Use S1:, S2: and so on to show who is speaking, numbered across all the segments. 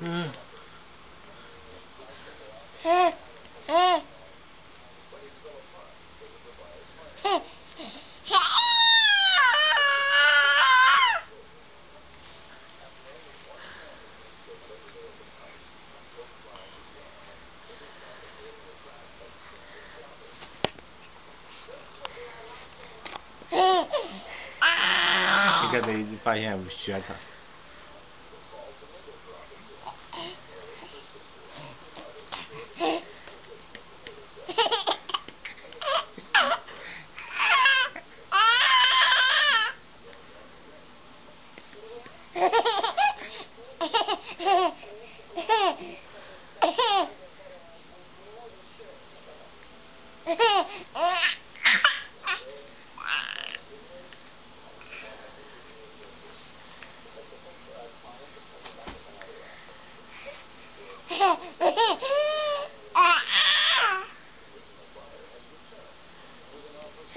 S1: mm Cái cái này phát hiện 有舌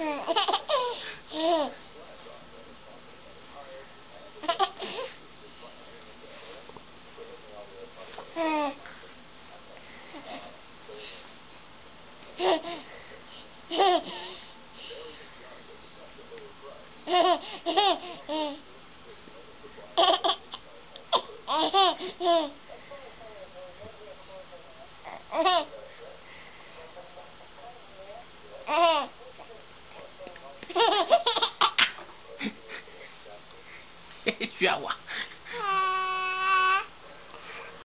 S1: Hey! 怨我。